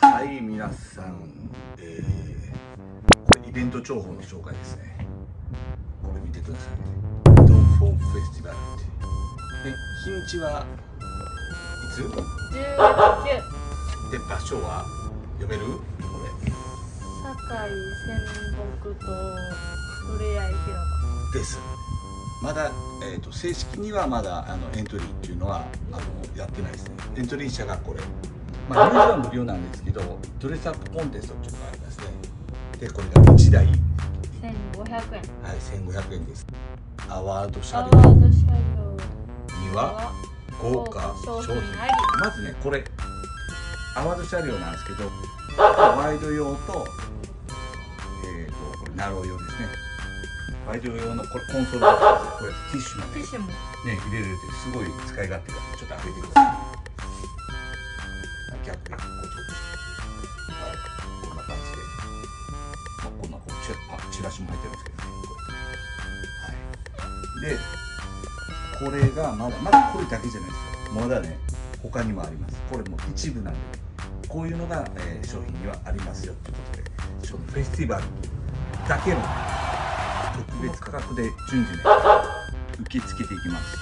はい皆さん、えー、これイベント情報の紹介ですね。これ見てくださいドンフォーフェスティバルって。で日にちはいつ？19で場所は読める？これ。堺仙北とふれあい広場です。まだ、えーと、正式にはまだあのエントリーっていうのはあのやってないですね。エントリー者がこれまあ入場は無料なんですけどドレスアップコンテストっていうのがありますねでこれが1台。はい1500円1500円です。アワード車アワ両ード車両。には豪華商品。まずねこれ。アワード車両なんですけどワイド用とえっ、とこれナロー用ですね。ワイド用のこれコンソールがこれティッシュも。ね入れれるってすごい使い勝手がちょっと上げてください逆にこうちょっとはいこんな感じで、まあ、こんなこうチラあチラシも入ってるんですけどね。これはい。でこれがまだまだこれだけじゃないですよ。まだね他にもあります。これも一部なんでこういうのが、えー商品にはありますよってことでそのフェスティバルだけの特別価格で順次ね受け付けていきます。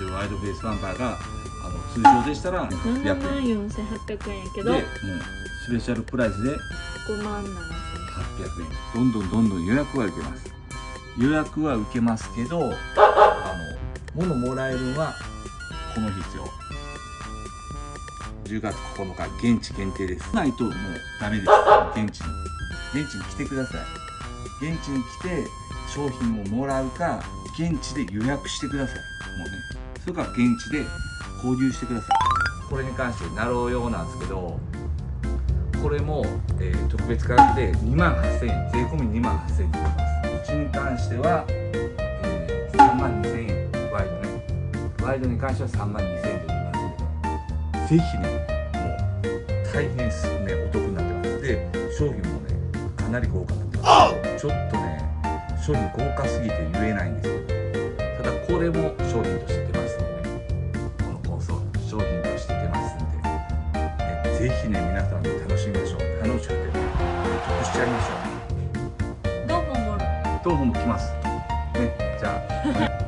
例えばワイドベースバンパーがあの通常でしたら800 7円万4800円やけど。でもうスペシャルプライスで5万7000 800円どんどんどんどん予約は受けます。予約は受けますけどあの物もらえるのはこの日ですよ。10月9日現地限定です。ないともうダメです。現地に現地に来てください。現地に来て商品をもらうか現地で予約してください。もうねそれから現地で購入してください。これに関してナロー用なんですけどこれも、えー特別価格で2万8000円税込み2万8000円で売ります。うちに関しては、えー3万2000円ワイドね。ワイドに関しては3万2000円で売りますのでぜひねもう大変ねお得になってます。で商品もねかなり豪華なってますちょっとね商品豪華すぎて言えないんですよ。ただこれも商品として。ぜひね皆さん楽しみましょう。楽しくてね得しちゃいましょうどうもどうも来ます。ねじゃあ。